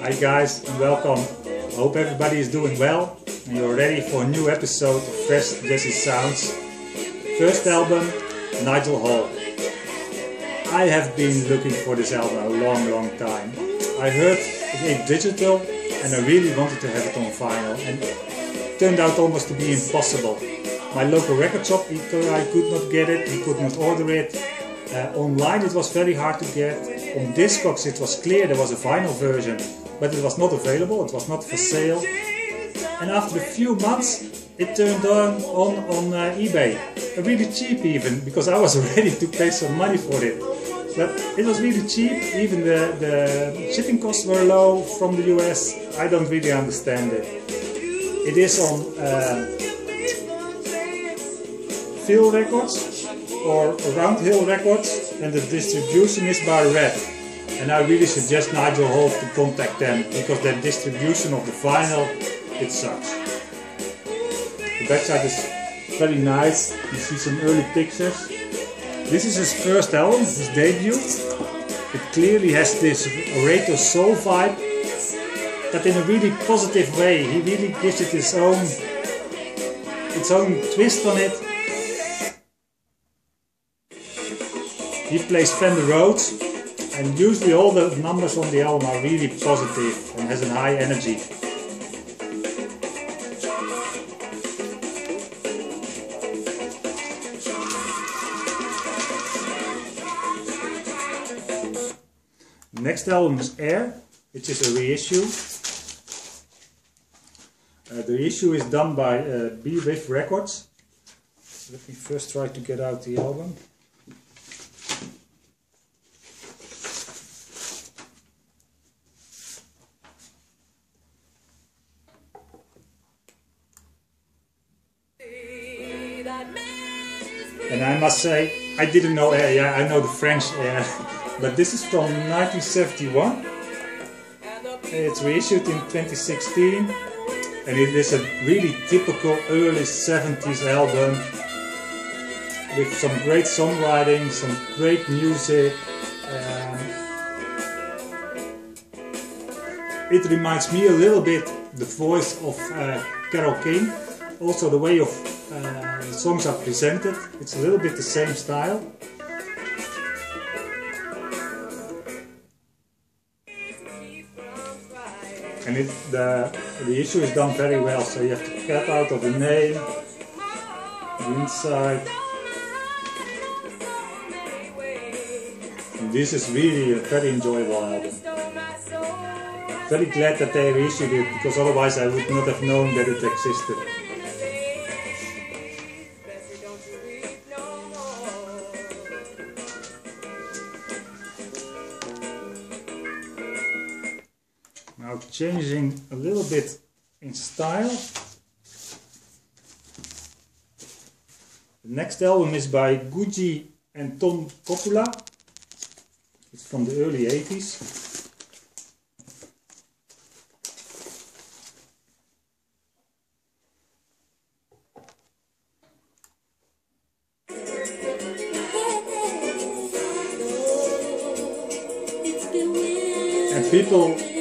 Hi guys and welcome. I hope everybody is doing well and you're ready for a new episode of Fresh Jazzy Sounds. First album, Nigel Hall. I have been looking for this album a long, long time. I heard it in digital and I really wanted to have it on vinyl and it turned out almost to be impossible. My local record shop, I could not get it, he could not order it. Uh, online it was very hard to get. On Discogs it was clear there was a vinyl version, but it was not available, it was not for sale. And after a few months it turned on on, on uh, eBay, really cheap even, because I was ready to pay some money for it. But it was really cheap, even the, the shipping costs were low from the US. I don't really understand it. It is on uh, Phil Records, or Round Hill Records and the distribution is by Red. And I really suggest Nigel Hall to contact them because their distribution of the vinyl, it sucks. The backside is very nice, you see some early pictures. This is his first album, his debut. It clearly has this Areto soul vibe, but in a really positive way. He really gives it his own, its own twist on it He plays Fender Rhodes and usually all the numbers on the album are really positive and has a high energy. Next album is Air, which is a reissue. Uh, the reissue is done by uh, B-Riff Records. Let me first try to get out the album. And I must say, I didn't know Air, yeah, I know the French Air, but this is from 1971. It's reissued in 2016, and it is a really typical early 70s album with some great songwriting, some great music. Um, it reminds me a little bit the voice of uh, King, also the way of uh, songs are presented. It's a little bit the same style. And it, the, the issue is done very well, so you have to cut out of the name, the inside. And this is really a very enjoyable album. Very glad that they reissued it, because otherwise I would not have known that it existed. Changing a little bit in style. The next album is by Googie and Tom Coppola. It's from the early 80s. And people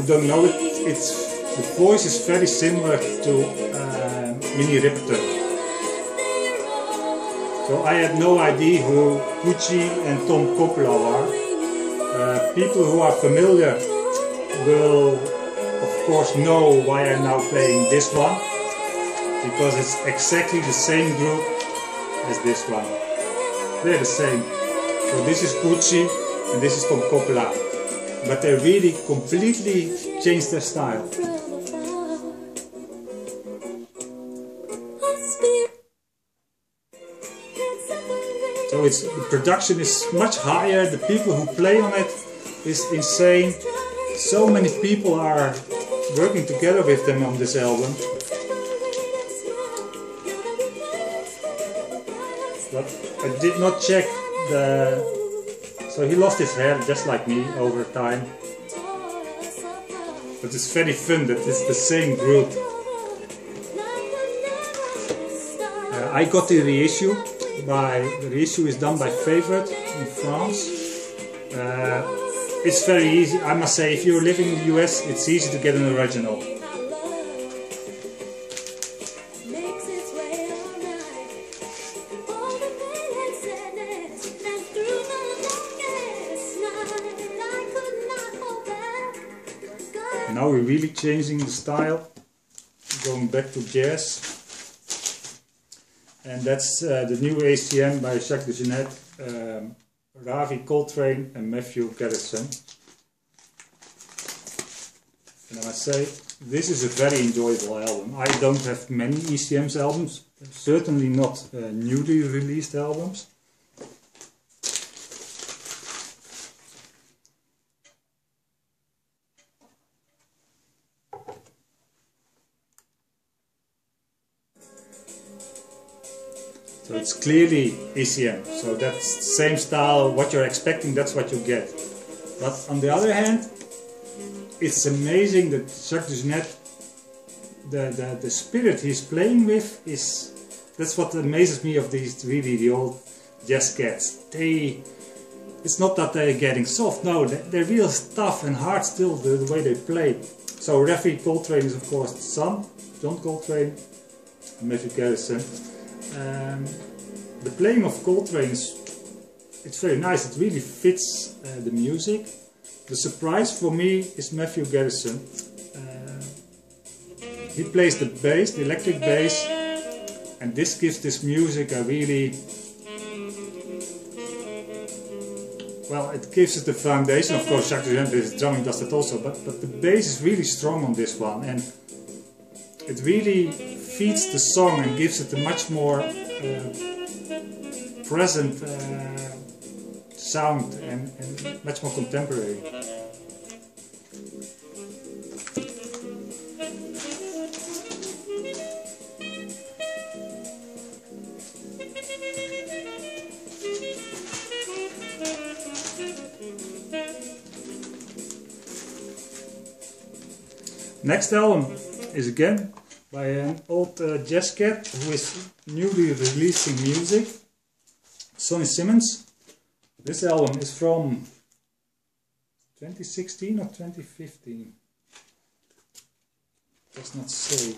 who don't know it, it's the voice is very similar to uh, Minnie. So I had no idea who Googie and Tom Coppola are. Uh, people who are familiar will of course know why I'm now playing this one because it's exactly the same group as this one. They're the same. So this is Googie and this is Tom Coppola but they really completely changed their style. So it's the production is much higher, the people who play on it is insane. So many people are working together with them on this album. But I did not check the so he lost his hair just like me over time. But it's very fun that it's the same group. Uh, I got the reissue by the reissue is done by Favorite in France. Uh, it's very easy. I must say, if you're living in the US, it's easy to get an original. Now we're really changing the style, going back to jazz. And that's uh, the new ECM by Jack DeJohnette, um, Ravi Coltrane and Matthew Garrison. And I must say, this is a very enjoyable album. I don't have many ECM's albums, certainly not uh, newly released albums. So it's clearly ECM. So that's the same style, what you're expecting, that's what you get. But on the other hand, it's amazing that Jack DeJohnette, the, the, the spirit he's playing with is, that's what amazes me of these really the old jazz cats. They, it's not that they're getting soft, no, they're, real tough and hard still the, the way they play. So Ravi Coltrane is of course the son, John Coltrane, Matthew Garrison. Um, the playing of Coltrane is it's very nice. It really fits uh, the music. The surprise for me is Matthew Garrison. Uh, he plays the bass, the electric bass, and this gives this music a really well. It gives it the foundation. Of course, Jack DeJohnette, drumming does that also, but but the bass is really strong on this one, and it really feeds the song and gives it a much more uh, present uh, sound and, and, much more contemporary. Next album is again by an old uh, jazz cat who is newly releasing music, Sonny Simmons. This album is from 2016 or 2015. Does not say.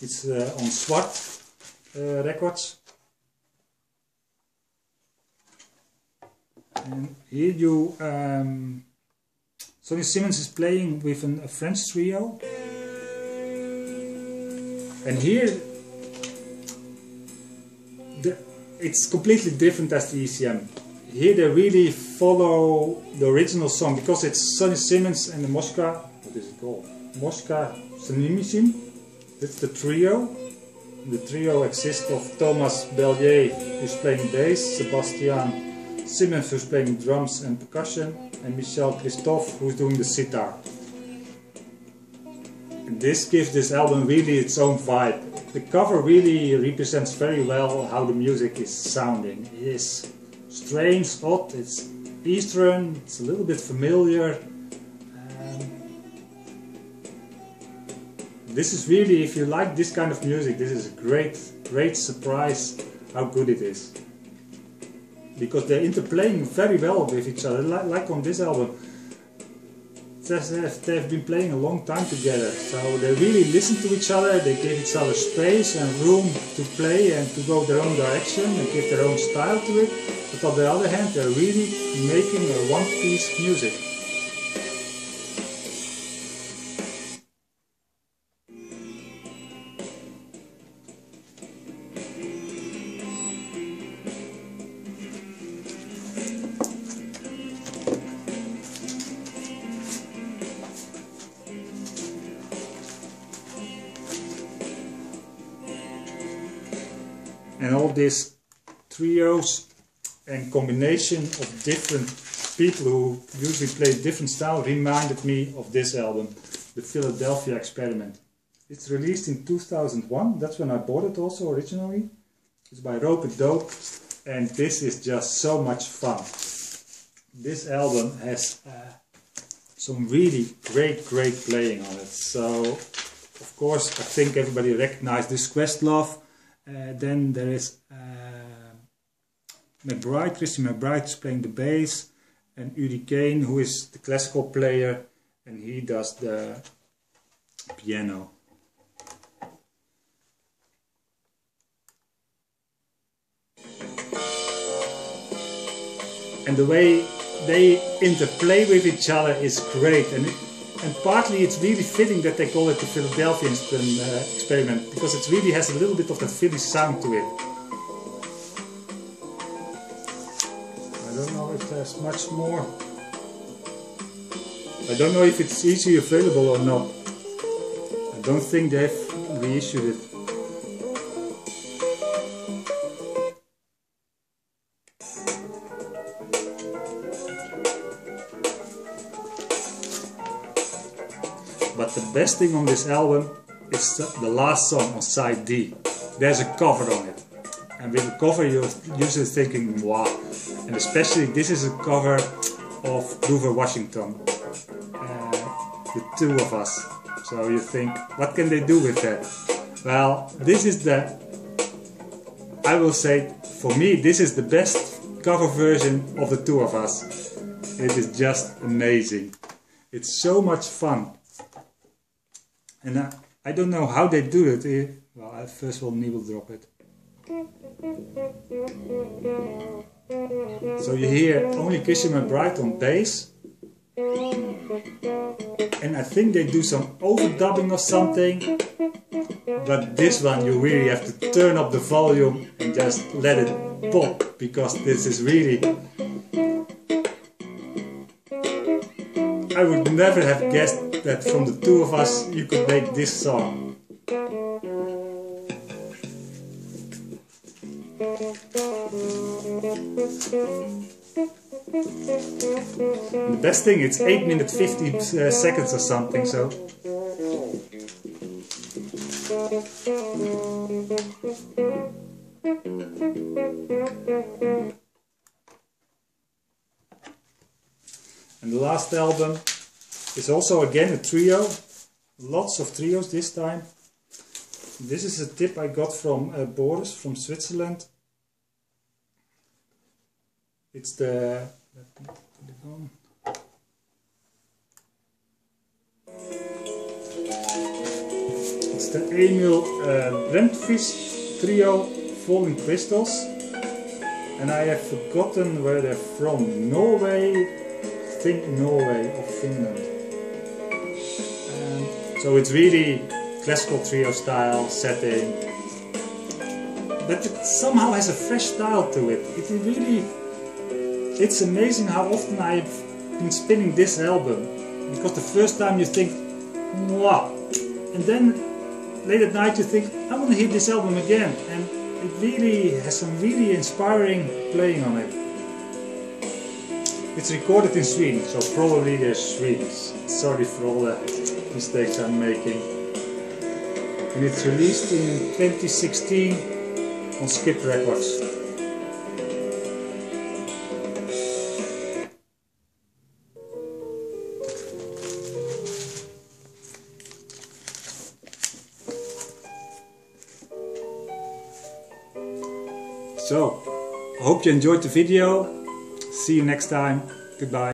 It's uh, on Svart uh, Records. And here you um, Sonny Simmons is playing with an, a French trio. And here, the, it's completely different as the ECM. Here they really follow the original song because it's Sonny Simmons and the Moksha, what is it called? Moksha Samnyasin. That's the trio. The trio consists of Thomas Bellier, who's playing bass, Sebastian Simmons, who's playing drums and percussion, and Michel Christophe who's doing the sitar. And this gives this album really its own vibe. The cover really represents very well how the music is sounding. It is strange, odd, it's Eastern, it's a little bit familiar. Um, this is really, if you like this kind of music, this is a great, great surprise how good it is because they're interplaying very well with each other, like, like on this album. They've been playing a long time together, so they really listen to each other, they give each other space and room to play and to go their own direction and give their own style to it. But on the other hand, they're really making a one-piece music. And these trios and combination of different people who usually play different style reminded me of this album, the Philadelphia Experiment. It's released in 2001, that's when I bought it also originally. It's by Rope-A-Dope and this is just so much fun. This album has uh, some really great, great playing on it. So, of course, I think everybody recognizes this Questlove then there is uh, McBride, Christian McBride is playing the bass, and Uri Caine, who is the classical player, and he does the piano. And the way they interplay with each other is great, and and partly it's really fitting that they call it the Philadelphia uh, experiment because it really has a little bit of that Philly sound to it. I don't know if there's much more. I don't know if it's easily available or not. I don't think they've reissued it. But the best thing on this album is the last song on side D. There's a cover on it. And with a cover you're usually thinking, wow. And especially this is a cover of Grover Washington. Uh, the two of us. So you think, what can they do with that? Well, this is the, I will say, for me, this is the best cover version of the two of us. It is just amazing. It's so much fun. And I, I don't know how they do it. Eh, well, I first all, knee will drop it. So you hear only Christian McBride on bass. And I think they do some overdubbing or something. But this one you really have to turn up the volume and just let it pop because this is really I would never have guessed that from the two of us you could make this song. The best thing, it's 8 minutes 50 uh, seconds or something, so... And the last album is also again a trio, lots of trios this time. This is a tip I got from uh, Boris from Switzerland. It's the, it It's the Emil uh, Brandqvist trio Falling Crystals. And I have forgotten where they're from. Norway, think Norway or Finland. So it's really classical trio style setting, but it somehow has a fresh style to it. It really, it's amazing how often I've been spinning this album because the first time you think, wow, and then late at night you think, I want to hear this album again, and it really has some really inspiring playing on it. It's recorded in Sweden, so probably they're Swedes. Sorry for all the mistakes I'm making. And it's released in 2016 on Skip Records. So, I hope you enjoyed the video See you next time. Goodbye.